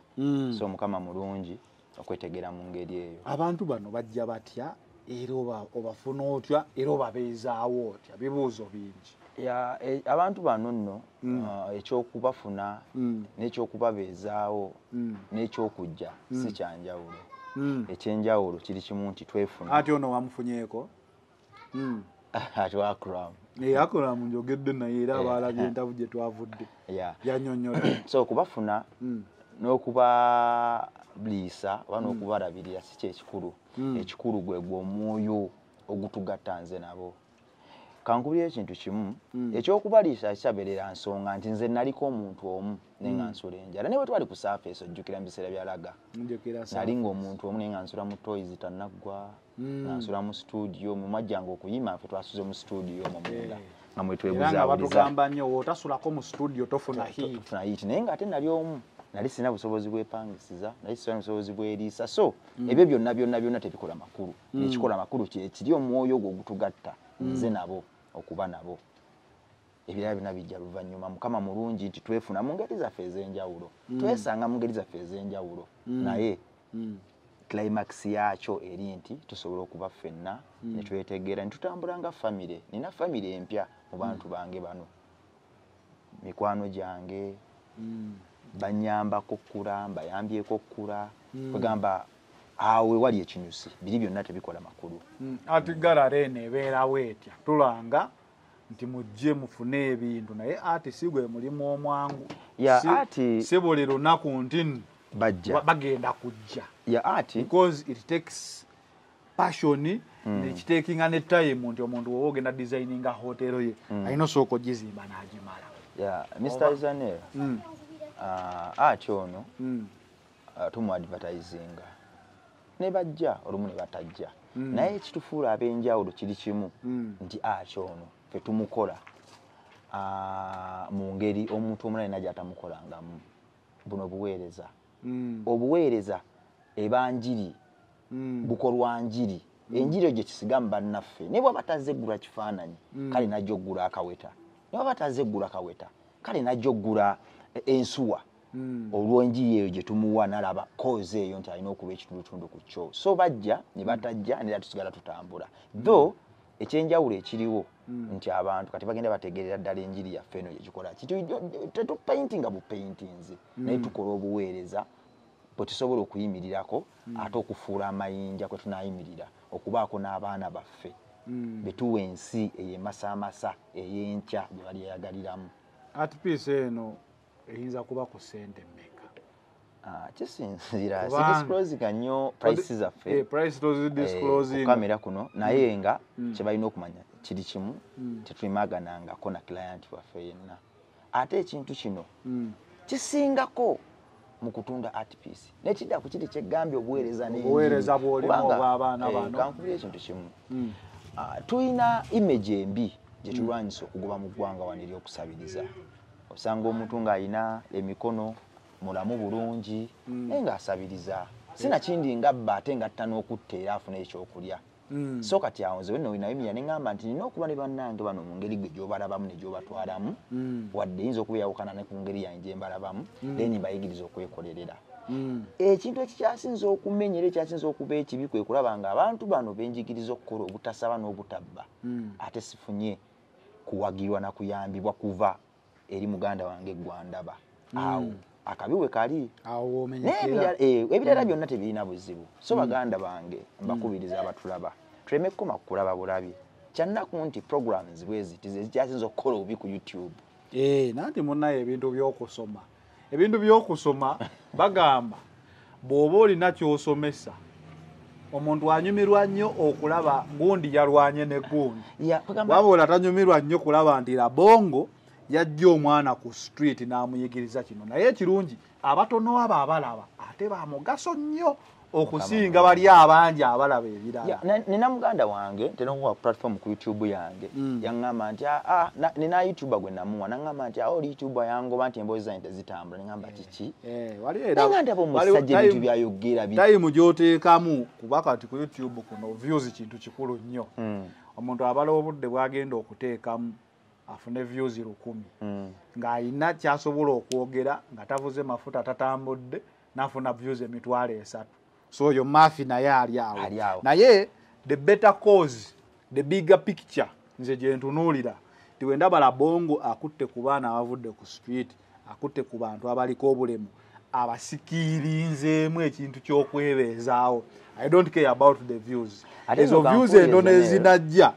So mukama mulungi okwetegeera mu ngeri eyo. Abantu bano bajja batya era oba- obafuna otya era obabeezaawo otya? Bibuuzo bingi. Ya, eh, abantu bano nno ah, ekyokubafuna Mm. n'ekyokubabeezaawo Mm. n'ekyokujja si kyanjawulo Mm. Ekyenjawulo kiri kimu nti twefuna. Ate ono wamufunyeeko? Mm. ati wakram naye akola mu njogedde naye era abalabye entabu gye twavudde. Ya. Yanyonyola *clears throat* so okubafuna Mm. n'okubabliisa oba n'okubalabirira si kyekikulu. Ekikulu gwe gwe omwoyo ogutugatta nze nabo kankubira ekintu kimu Mm. ekyokubaliisa kikyabeerera nsonga nti nze naliko omuntu omu naye nga nsula enjala. Naye bwe twali ku saafeesi ojjukira mu biseera byalaga nali ngaomuntu omu naye nga nsula mu toys tannaggwa Mm. nga nsula mu studio mu mwajjanga okuyima ffe twasuze mu studio omwo munda Eh. nga mwe era nga twebuzaawuliza batugamba nnyo wootasulako mu studio tofuna hii tufuna yiti naye ngaate nali omu nali sina busobozi bwepangisiza nali sina busobozi bweriisa so ebyo byonna byonna byonna tebikola makulu. Nekikola makulu kyekiri omwoyo gwe ogutugatta nze nabo okuba nabo. Ebirala byonna bijja luvannyuma mukama mulungi nti twefuna mu ngeri zaffe ez'enjawulo. Twesanga mu ngeri zaffe ez'enjawulo. Naye Mm. climax yakyo eri nti tusobola okuba ffenna ne twetegeera ne tutambula nga famire. Nina famire empya mu bantu bange bano. Mikwano gyange Mm. banyambako kkula mbayambyeko kkula. Kwegamba awo ewali ekinyusi biri byonna tebikola makulu. Mm, ati galare eno ebeerawo etya? Tulanga nti mujje mufune ebintu naye ati si gwe mulimu omwangu. Ya, Si- buli lunaku nti bagenda kujja. Ya ati because it takes passion nekitekinga ne time nti omuntu woba ogenda designinga hotero ye alina osooka ogizimba n'agimala. Mr Mm, ati ono mm, ah, tumuadvertisinga ne bajja olumu ne batajja. Mm. naye ekitufuula ab'enjawulo kiri kimu mm, nti ati ono fe tumukola. Ah, mu ngeri omuntu omulala ena gyatamukolangamu. Buno buweereza. Mm, obuweereza ebanjiri mm, bukolwa njiri. Enjiri gye kisigamu bannaffe. Naye bwaba tazeggula kifaananyi kale najja oggula akaweta. Ne bwaba tazeggula kaweta kale najja oggula eh, ensuwa mm. olw'enjiri eyo gye tumuwa nalaba koze eyo nti alina okuba ekitundutundu ku kyo. So bajja ne batajja nera tusigala tutambula. Tho ekyenjawulo ekiriwo nti abantu kati bagenda bategerera ddala enjiri yaffe eno gyekikola tetupaintinga bupaintings naye tukola obuweereza bwe tusobola okuyimirirako ate okufuula amayinja kwe tunayimirira okubaako n'abaana baffe. Mm. betuwa ensi ey'emasaamasa ey'enkya gye balyeyagaliramu art piece eno eyinza kuba ku sente mmeka? Kisinzira *laughs* Kubanga- sidisclosinga nnyo price zaffe price tozidisclosing kamera kuno naye nga Mm. kyebalina okumanya kiri kimu Mm. tetulimaganangako na client waffe yenna. Ate ekintu kino Mm. kisingako mu kutunda art piece. Nekidda ku kiri kyegambye obuweereza obw'abaana eh, kankubira ekintu kimu. Mm. Ah, tulina image embi gyetulwanyisa okugoba mu ggwanga wano eryokusabiriza osanga omuntu ng'alina emikono mulamu bulungi Mm. naye ng'asabiriza. Sinakindi nga bba ate ngatta n'okutta era afuna ekyokulya. Mm. so kati awo nze wenno nayimira ne ŋŋamba nti nina okuba ne bannange bano mu ngeri gwe gyobalabamu ne gyobatwalamu Mm. wadde eyinza okuba eyawukana ne ku ngeri yange gye mbalabamu then mbayigiriza okwekolerera. Ekintu ekikyasinza okumenya era ekyasinza okuba ekibi kwe kulaba nga abantu bano benjigiriza okukola obutasaba n'obutabba. Ate sifunye kuwagirwa na kuyambibwa kuva eri muganda wange gwandaba. Awo akabi we kali. Ebirala- eh, ebirala byonna tebirina buzibu. So baganda bange mbakubiriza abatulaba tuleme kukoma kukulaba bulabi. Kyannaku nti programs bweziti zezikyasinza okukola obubi ku youtube. Eh, nanti munaye ebintu byokusoma. Ebintu byokusoma *laughs* bagamba bw'oba olina kyosomesa omuntu anyumirwa nnyo okulaba gundi yalwanye ne gundi. Wabula tanyumirwa nnyo kulaba nti labongo yajja omwana ku street n'amuyigiriza kino. Naye ekirungi abatono abo abalaba ate ba mugaso nnyo okusinga bali abangi abalaba ebirala. Nina muganda wange tenokuwa platform ku youtube yange. Mm. yaŋŋamba nti "Ah, ah, na- nina youtuber gwe namuwa. Naŋŋamba nti "Ah, oli youtuber yangoba nti emboozi zange tezitambula. Neŋŋamba kiki Eh, naye nga ndaba omusajja ebintu byayogera tayimu gyoteekamu kuba kati ku youtube kuno views kintu kikulu nnyo. Mm, omuntu abala obudde bwagenda okuteekamu afune views lukumi. Mm. ng'alina kyasobola okwogera nga tavuze mafuta tatambudde n'afuna views emitwalo esatu. So oyo maafi naye ali awo. Naye the better cause the bigger picture nze gye ntunuulira ti we ndaba labongo akutte ku baana abavudde ku street akutte ku bantu abaliko obulemu abasikiirinzeemu ekintu ky'okwebeezaawo. I don't care about the views. Ezo views kankuuliriza entono naye. ezinajja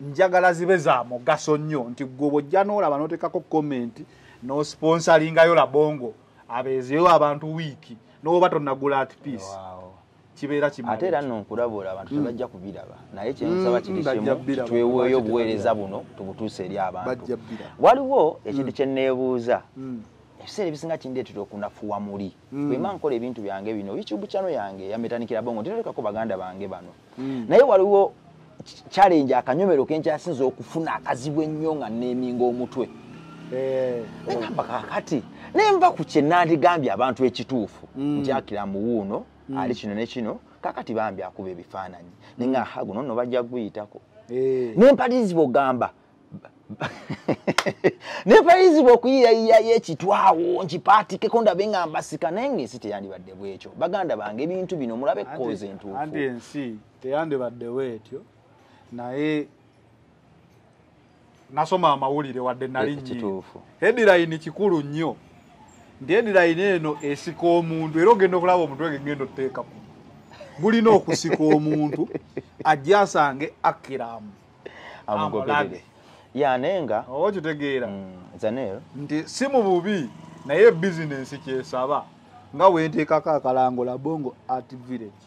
njagala zibe za mugaso nnyo nti gwe bwojja n'olaba n'oteekako comment n'osponsalingayo labongo abeezeyo abantu wiiki n'oba tonnagula ati piece Wow. kibeera kimala ate era nno nkulabula abantu tebajja kubiraba. Naye kyemusaba Mm, kiri bajja kimu biraba, tweweeyo lwaki obuweereza buno tubutuuse eri abantu. Waliwo ekintu Mm. ebiseera ebisinga kindeetera okunafuwa muli. Mm. bwema nkola ebintu byange bino youtube channel yange yametandikira bongo nditolekako baganda bange bano. Mm. naye waliwo challenge akanyomero kenkyasinza okufuna akazibu ennyo nga neeminga omutwe. Eh, negamba kakati nenva ku kye nandigambye abantu ekituufu Mm. nti akira muwuuno ali kino ne kino kakati bambi akuba ebifaananyi. Nenga aha guno nno bajja kuguyitako. Eh. nempalirizibwa ogamba *laughs* nempalirizibwa okuyiyayiyayo ekitwawo nkipaatikeko ndabe nga mbasika naye ngaensi teyandibadde bwekyo baganda bange ebintu bino mulabe ekkoze anti entuufu. ensi teyandibaddewo etyo naye nasoma amawulire wadde nali nyingi headline kikulu nnyo. Nti headline eno esika omuntu era ogenda okulaba omuntu egegenda oteekaku gulina okusika omuntu *laughs* ajja asange akiramu. Amugoberere amulabe. ya naye nga oba okitegeera mm, nti si mu bubi naye bizinensi kyesaba. Nga wenteekako akalango labongo at village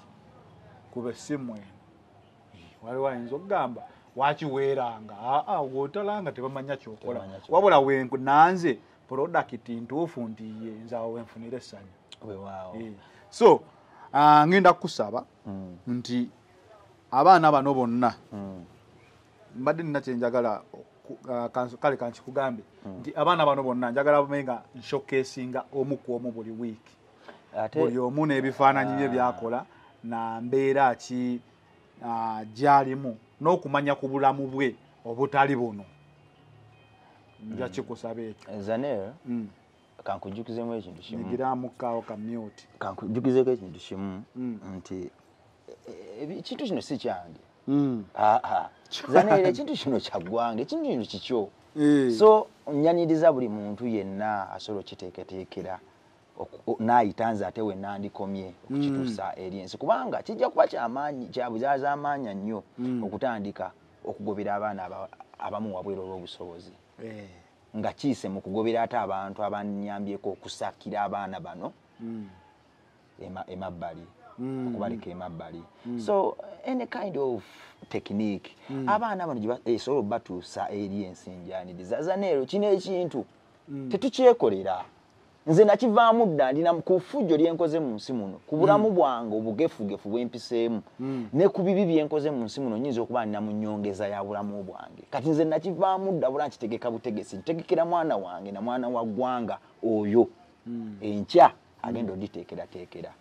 kuba essimu eno waliwo ayinza okugamba wakiweeranga aa wotalanga tebamanya kyokola. Wabula wenanze prodakiti ntuufu nti ye nze awo wenfunira essanyu Eh. so ah, ngenda kukusaba Mm, nti abaana bano bonna mm, mbadde nina kyenjagala kale kankikugambe nti abaana bano bonna njagala bume nga nshokesinga omu ku omu buli wiiki buli omu n'ebifaananyi bye byakola na mbeera ki gyalimu n'okumanya ku bulamu bwe obutali buno. Nja kikusaba ekyo. Zanero Mm. kankujjukizemu ekintu kimu. Nyigiramukaawo kamyuti kankujjukizeko ekintu kimu Mm. nti e- ebi- ekintu kino si kyange. Mm. aa zanero ekintu kino kyaggwange ekintu kino kikyo. Eh. so nyaniriza buli muntu yenna asobola okiteeketeekera n'ayita nze ate we nandikomye okukituusa eri ensi. Kubanga kijja kuba kyamaanyi kyabuzaaza amaanya nnyo Mm. okutandika okugobera abaana aba- abamu wabweru olw'obusobozi Eh. nga kiise mu kugobera ate abantu abanyambyeko okusakira abaana bano Mm. ema- emabbali Mm. okubaleka emabbali. So any kind of technique abaana bano esobola obatuusa eri ensinjaniriza zaneero kino ekintu tetukyekolera nze nakivaamu dda ndina ku ffujjo lyenkoze mu nsi muno ku bulamu bwange obugefugefu bwempiseemu ne ku bibi byenkoze mu nsi muno nyinza okuba nina mu nyongeza ya bulamu bwange. Kati nze nakivaamu dda bula nkitegeka butegesi ntegekera mwana wange na mwana wa ggwanga oyo enkya agenda oditeekerateekera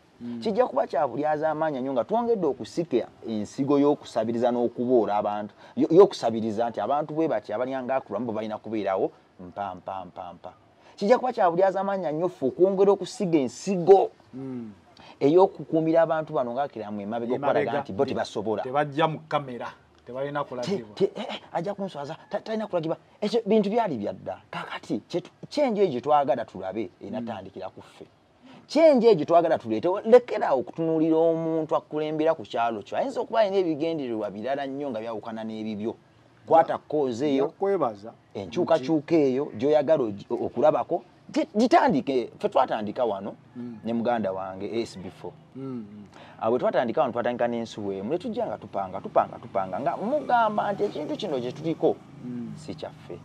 kijja kuba kyabulyaza amaanya nnyo nga twongedde okusika ensigo y'okusabiriza n'okuboola abantu yo- y'okusabiriza nti abantu bwe bati abalyanga akulamu bo balina kubeerawo mpa mpa mpa mpa kijja kuba kyabulyaza amaanya nnyo ffe okwongera okusiga ensigo Mm. ey'okukuumira abantu bano ngaakiramu emabega. okubalaga nti bo tebasobola. tebajja mu kamera tebalina Te- kulagibwa. eh, eh, ajja kunswaza ta- talina kulagibwa. Ekyo bintu byali byadda kakati kyenjo egyo twagala tulabe enatandikira ku ffe. Kyenjo egyo twagala tuleete lekerawo okutunuulira omuntu akulembera ku kyalo kyo. Ayinza okuba alina ebigendererwa birala nnyo nga byawukana n'ebibyo kwata koozi eyo enkyukakyuka eyo gyoyagala okulabako. Gi- gitandike ffe twatandika wano ne muganda wange sb4 awo bwe twatandika wano twatandika n'ensuwa emu ne tujja nga tupanga tupanga tupanga nga mugamba nti ekintu kino kye tuliko si kyaffe.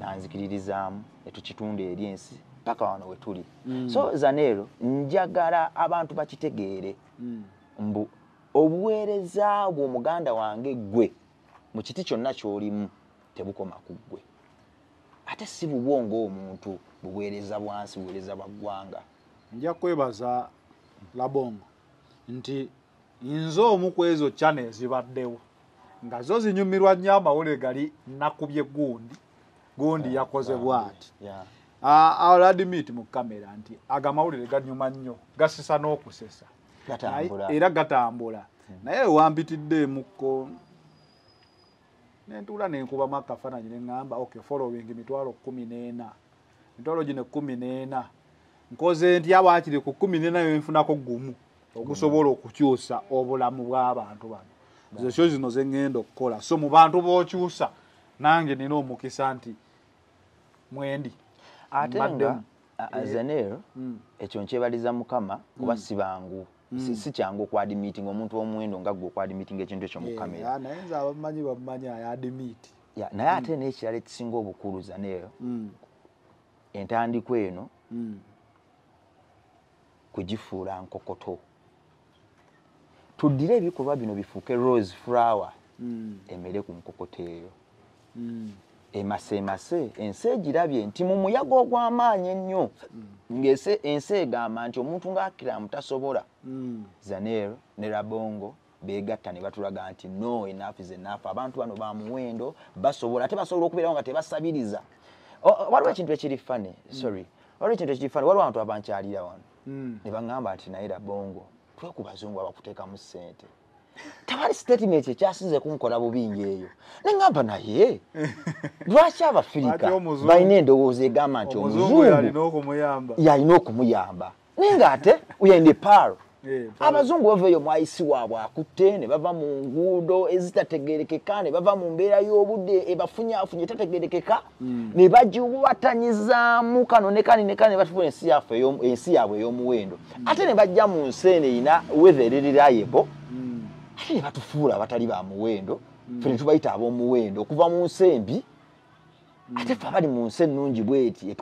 Nanzikiririzaamu ne tukitunda eri ensi paka wano we tuli. So zaneero njagala abantu bakitegeere mbu obuweereza bwe omuganda wange gwe mu kiti kyonna ky'olimu tebukoma ku ggwe. Ate si bubwo ng'omuntu buweereza bwansi buweereza bwa ggwanga. Nja kwebaza labongo nti nze omu ku ezo cyane ezibaddewo nga zo zinyumirwa nnyo amawulire gali nakubye gundi gundi yakoze bwati. Yeah. aladimiti mu kamera nti aga mawulire ganyuma nnyo gasisa n'okusesa. Naye- era gatambula. Naye wampitidde emukko nentuula nenkubamu akafaananyi neŋŋamba ok following mitwalo kumi n'ena mitwalo gino ekkumi n'ena nkoze ntya waakiri ku kumi n'ena yenfunako gumu ogusobola okukyusa obulamu bw'abantu bano? Zekyo zino zeŋŋenda okukola. So mu bantu b'okyusa nange nina omukisa nti mwendi ate nga a- zanero Mm. ekyo nkyebaliza mukama kuba si bangu Si- si kyangu okwadimitinga omuntu omuwendo nga gwe okwadimitinga ekintu ekyo mu kamera. naye nze abamanyi bamanyi ayadimiti Ya, naye ate n'ekirala ekisinga obukulu zanero entandikwa eno kugifuula nkokoto. Tuddire ebikolwa bino bifuuke rose flower emere ku nkokoto eyo emasemase ensi egirabye nti mu muyaga ogw'amaanyi ennyo ng'ensi ensi egamba nti omuntu ng'akiramu tasobola. Zanero ne rabongo begatta ne batulaga nti no enough is enough. Abantu bano ba muwendo basobola ate basobola okubeerawo nga tebasabiriza. Waliwo ekintu ekiri fane sorry waliwo ekintu ekiri fane waliwo abantu abankyalira wano. Ne baŋŋamba nti naye rabongo twe ku bazungu abakuteekamu ssente tewali statement ekyasinze kunkola bubingi eyo neŋŋamba naye lwaki abafirika balina endowooza egamba nti omuzungu yalina okumuyamba. Naye nga ate we are in the power Eh, abazungu bava eyo mwayisi waabwe akutte ne bava mu nguudo ezitategerekeka ne bava mu mbeera y'obudde ebafunyafunye etategerekeka ne bagiwatanyizaamu kano ne kani ne kani ne batufuna ensi yaabwe ey'omuwendo. Ate ne bajja mu nsi eno erina wetha eririraayebo Mm. Ate ne batufuula abatali ba muwendo ffe ne tubayita ab'omuwendo okuva mu nsi embi ate ffe abali mu nsi ennungi bweti e-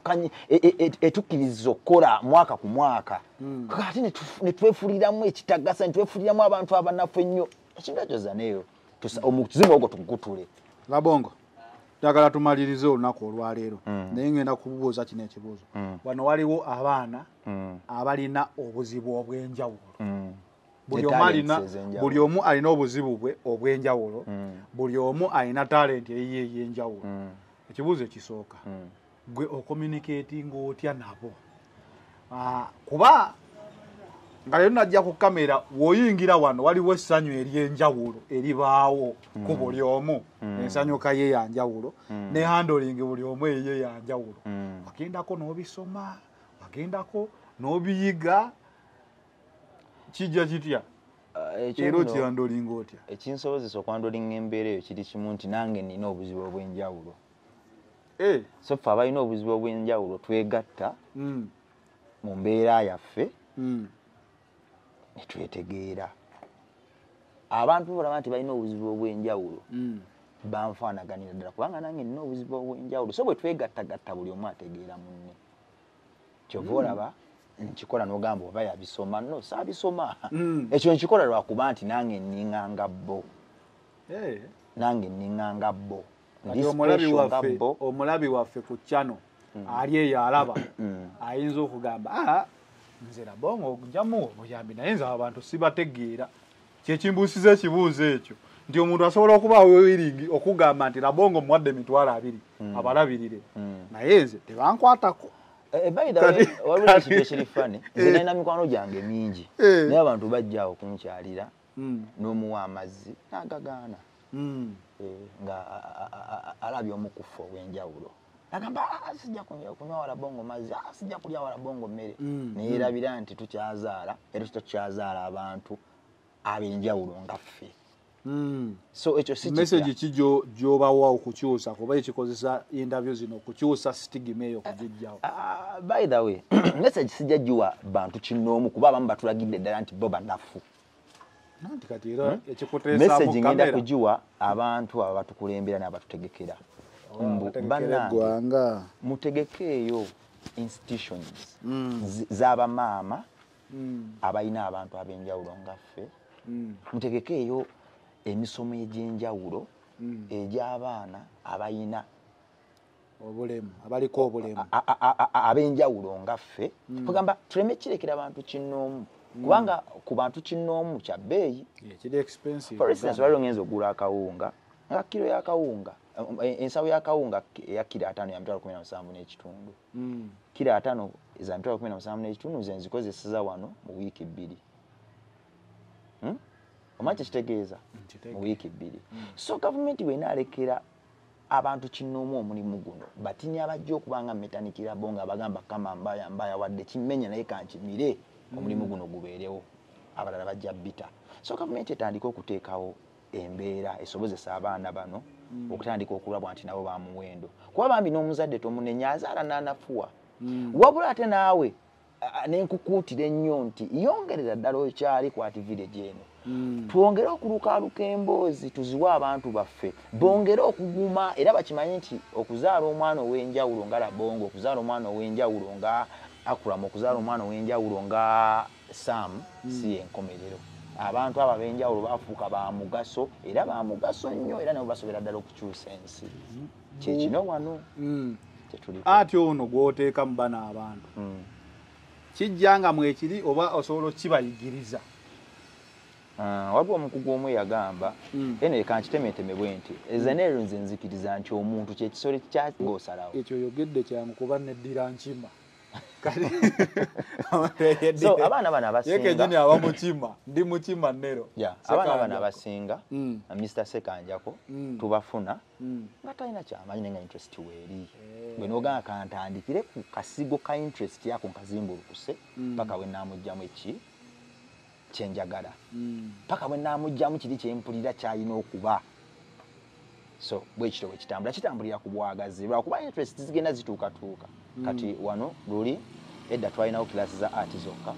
e- e- etukkiriza okukola mwaka ku mwaka. Kaka ate ne tufu- ne twefuuliramu ekitagasa ne twefuuliramu abantu abanafu ennyo. Ekintu ekyo zaneyo omuzimu ogwo tugutule. Labongo njagala tumalirize olunaku olwaleero naye ngenda kubuuza kino ekibuuzo. Wano waliwo abaana abalina obuzibu obw'enjawulo buli omu alina buli omu alina obuzibu bwe obw'enjawulo. Buli omu alina talenti eyiye ey'enjawulo. Ekibuuzo ekisooka. Gwe okommunikatinga otya nabo? Ah, kuba nga leero najja ku kamera w'oyingira wano waliwo essanyu ery'enjawulo eribaawo ku buli omu. Ensanyuka ye yanjawulo ne handling buli omu eye yanjawulo wagendako n'obisoma wagendako n'obiyiga kijja kitya? Era okyandolinga otya ekinsobozesa okwandolinga embeera eyo kiri kimu nti nange nina obuzibu obw'enjawulo. Eh, so ffe abalina obuzibu obw'enjawulo twegatta mm, mu mbeera yaffe mm, netwetegeera abantu balaba nti balina obuzibu obw'enjawulo mm. banfaanaganira ddala kubanga nange nina obuzibu obw'enjawulo. So bwe twegattagatta buli omu ategeera munne. Kyova olaba nkikola n'ogamba oba yabisoma no saabisoma. Mm. ekyo nkikola lwakuba nti nange nniŋŋanga bo. Eh, nange nniŋŋanga bo. Omulabi waffe ku chano ali eyo alaba. *coughs* Ayinza okugamba "Ah, nze labongo njamu obuyambi naye nze abantu sibategeera. Kyekimbuusiza ekibuuzo ekyo nti omuntu asobola okubaawo wiringi okugamba nti labongo muwadde emitwalo abiri abalabirire. Naye nze tebankwatako Eh, waliwo ekintu ekiri fani *laughs* nze nalina mikwano gyange mingi. Eh. naye abantu bajja awo kunkyalira Mm, n'omuwa amazzi n'agagaana. Mm. Eh, nga alabye omukufu ow'enjawulo. Agamba "Ah, sijja kunywa kunywa wala bongo mazzi. Ah, sijja kulya wala bongo mmere. Mm, neerabira nti tukyazaala era tutakyazaala abantu ab'enjawulo nga ffe. So ekyo kitya. ki gyo- gy'obawa okukyusa kuba ekikozesa interview zino okukyusa stigima eyo okugijjawo Ah, by the way *clears throat* message sijja giwa bantu kinoomu kuba abamu batulagidde ddala nti bo banafu ekikuteesaamu message ngenda kugiwa abantu abo batukulembera n'abatutegekera Mbu, bannange, eggwanga. mutegekeeyo institutions zi- z'abamaama abalina abantu ab'enjawulo nga ffe. Mutegekeeyo emisomo egy'enjawulo Mm. egy'abaana abalina obulemu abaliko obulemu. Ab'enjawulo nga ffe. Kugamba tuleme kirekera bantu kinnoomu kubanga ku bantu kinnoomu kya bbeeyi. For instance waliwo ngenza ogula akawunga nga kiro yakawunga eh, ensawo yakawunga eya kiro ataano ya mitwalo kumi na musanvu n'ekitundu. Kiro ataano za mitwalo kumi na musanvu n'ekitundu ze nzikozeseza wano mu wiiki bbiri. Hmm? Omanyi kyekitegeeza mu wiiki bbiri. So gavumenti bwenaalekera abantu kinnoomu omulimu guno batinya bajja okubanga metanikira bo nga bagamba kama mbaya mbaya wadde kimmenya naye kankimire omulimu guno gubeerewo. Abalala bajja bita. So gavumenti etandika okuteekawo embeera esobozesa abaana bano okutandika okulabwa nti nabo bamuwendo kuba bambi n'omuzadde tomunenya azaala n'anafuwa. Wabula ate naawe nenkukuutira ennyo nti yongerera ddala okyali kwati village eno twongere okulukaaluka emboozi tuziwe abantu baffe. Bongere okuguma era bakimanyi nti okuzaala omwana ow'enjawulo nga labongo okuzaala omwana ow'enjawulo nga akuramu okuzaala omwana ow'enjawulo nga saamu si yenkomerero abantu abo ab'enjawulo bafuuka ba mugaso era ba mugaso nnyo era nabo basobera ddala okukyusa ensi. Kyekino wano mm. ati ono gw'oteeka mu bano abantu? Mm. kijja nga mwekiri oba osobola okibayigiriza Ah, waliwo omukugu omu yagamba Mm. eno leka nkitemetemebwe nti ezeneero nze nzikiriza nti omuntu kyekisolo kyagosalawo ekyo oyogedde kyangu kuba neddira nkima. *laughs* *laughs* So abaana bano abasinga aba mukima ndi mukima Yeah, abaana bano Sekanjako. abasinga mr sekanjako Mm. tubafuna nga talina kyamanyi nenga interest weeri bwe nogamba kantandikire ku kasigo ka interest yako nkazimbulukuse paka bwe namugjamu eki kyenjagala Mm. paka bwe naamugjamu kiri kyempulira kyalina okuba. So bwekito bwe kitambula. Kitambulira ku bwagazi lwakuba interest zigenda zituukatuuka. Kati wano luli edda twalinawo kilasi za art zokka.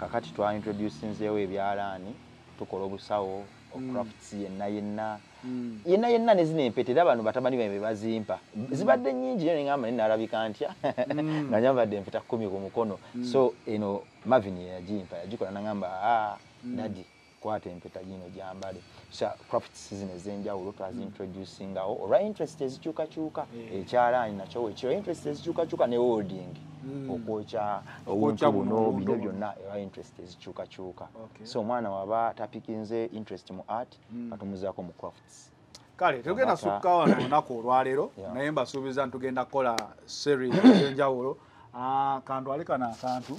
Kakati twaintroducinzeewo ebyalaani tukola obusawo ocrafts yenna yenna Mm. yenna yenna nezina empete era abantu batabani bae bezimpa zibadde nyingi nyo neŋamba ne nalabika ntya. *laughs* Nga nyambadde empeta kumi ku mukono. So eno mavin yeyagimpa yagikola naŋamba "Ah, dadi kwata empeta gino gyambale. So crafts zino ez'enjawulo twazintroducingawo olwa interest ezikyukakyuka ekyalaani nakyo wekiro interest ezikyukakyuka ne holding okwokya Okwokya obuntu buno, bino byonna ewa interest ezikyukakyuka. So omwana waba tapikinze interest mu art katumuzaako mu crafts kale tugenda sukka wano olunaku olwaleero *coughs* naye mbasuubiza ntugenda kukola series *coughs* ez'enjawulo. Ah, kantwale kano akantu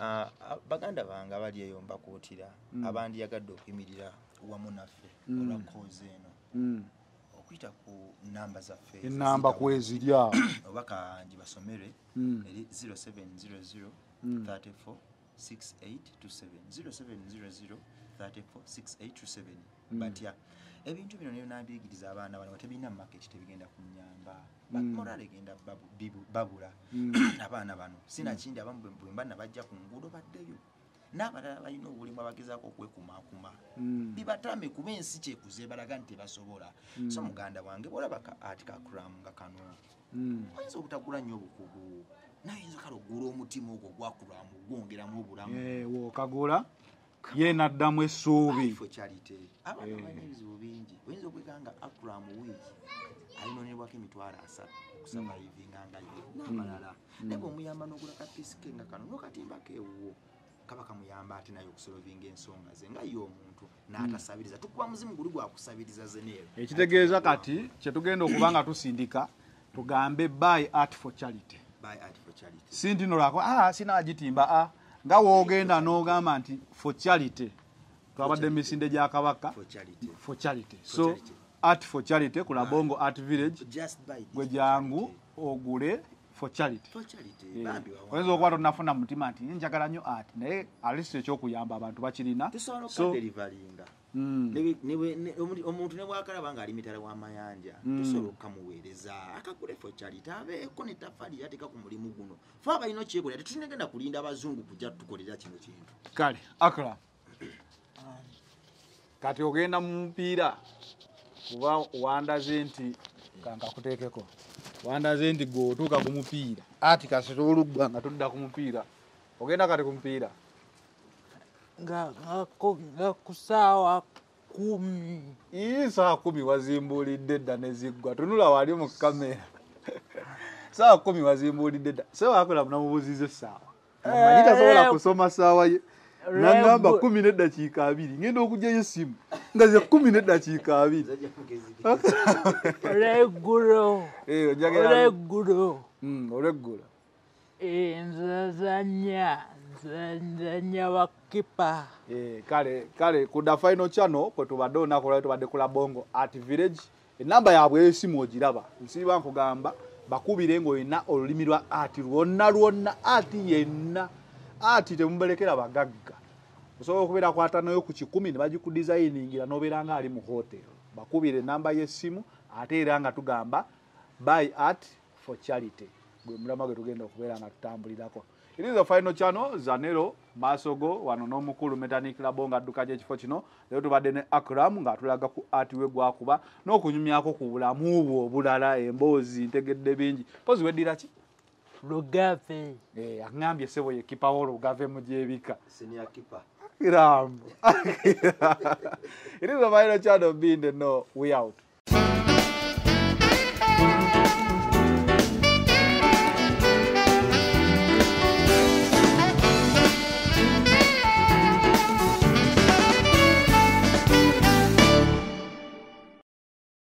Mm, Mm. Ah, ah, baganda bange abali eyo mbakuutira abandiyagadde okuyimirira wamu naffe olwa koozi eno Mm. okuyita ku namba zaffe enamba eziyitawo. kwezirya *coughs* oba kangi basomere Mm. eri 0700 34 6827 0700 34 6827 batya ebintu bino nyo nabiyigiriza abaana bano tebirina maketi tebigenda kunyamba morale egenda babula. *clears throat* Abaana bano sinakindi abamu bwe- bwe mba nabajja ku nguudo baddeyo. N'abalala balina obulimu abagezaako okwekumakuma Mm. bibatame kuba ensi kyekuze balaga nti tebasobola. So muganda wange bolaba ka ati kakuramu nga kano Mm. oyinza obutagula nnyo obukugu? Nayinza kale ogula omutima ogwo gwakulamu gwongeramu obulamu. Eh, wookagula ye naddamu essuubi. Abaana balina ebizibu bingi oyinza okwekanga akram wiiki alinonerwako emitwalo asatu okusavaivinga nga ye n'amalala. Naye bweomuyamba n'ogula kapisike nga kano n'okatimbako ewuwo kaba kamuyamba ate naye okusolovinga ensonga ze nga ye omuntu n'atasabiriza. Tukuba muzimu guli gwakusabiriza zeneero ekitegeeza kati kyetugenda okuba nga tusindika tugambe buy art for charity. By art for charity. Si ntino lwako ah, sinagitimba. Ah. Nga woogenda n'ogamba nti for charity. Twabadde misinde gya kabaka. For charity. For charity. For so art for charity ku labongo art village gwe jangu ogule for charity. For charity. Eh, oyinza okuba tonafuna mu mutima nti njagala nnyo art. Naye alisi ekyokuyamba abantu bakirina. So mm, omuntu- omuntu ne bwakalaba nga ali mitala w'amayanja tusobola okukamuweereza akagule fo kyalita abeeko netafali yateeka ku mulimu guno. Fe abalina okyekolera tetulinagenda kulinda abazungu kujja tukolera kino kintu. Kale akra kati ogenda mu mupiira kuba wandaze nti kankakuteekeko wandaze nti gwe otuuka ku mupiira ati kasita olugga nga tudda ku mupiira ogenda kati ku mupiira nga ku saawa kumi. Ii saa kumi wazimbulidde dda neziggwa tunula wali mu kamera. *laughs* Saa kumi wazimbulidde dda. Sewakula munamubuziza essaawa. Amanyi tasobola kusoma saawa ye. nagamba Regu- kumi neddakiika abiri. Ngenda okugyayo essimu. Nga ze kumi neddakiika abiri. Olweggulo *laughs* Eh, olweggulo Mm, nzazanya nzazanya bakipa Eh, kale kale ku final channel kwe tubadde olunaku olwali tubadde ku labongo art village enamba yaabwe ey'essimu ogiraba nsiiba nkugamba bakubire ng'olina olulimi lwa art lwonna lwonna art yenna. Art temubalekera bagagga. Osobola okubeera kwatanayo ku kikumi ne bagikudizayiningira n'obeera nga ali mu hotel. Bakubire enamba y'essimu ate era nga tugamba by art for charity. Gwe mulama gwe tugenda okubeera nga tutambulirako it is the final channel. Zanero masogo wano n'omukulu metanik labo nga adduka gyekifo kino. Leero tubadde ne akram ng'atulaga ku art we gwakuba n'okunyumyako ku bulamu bwe obulala emboozi ntegedde bingi. Pozi weddira ki lugave. Eh, aŋŋambye sebo ye kipawo olugave mu gyebika senior keeper. Kirambo. *laughs* it is the final channel. Being the no we out.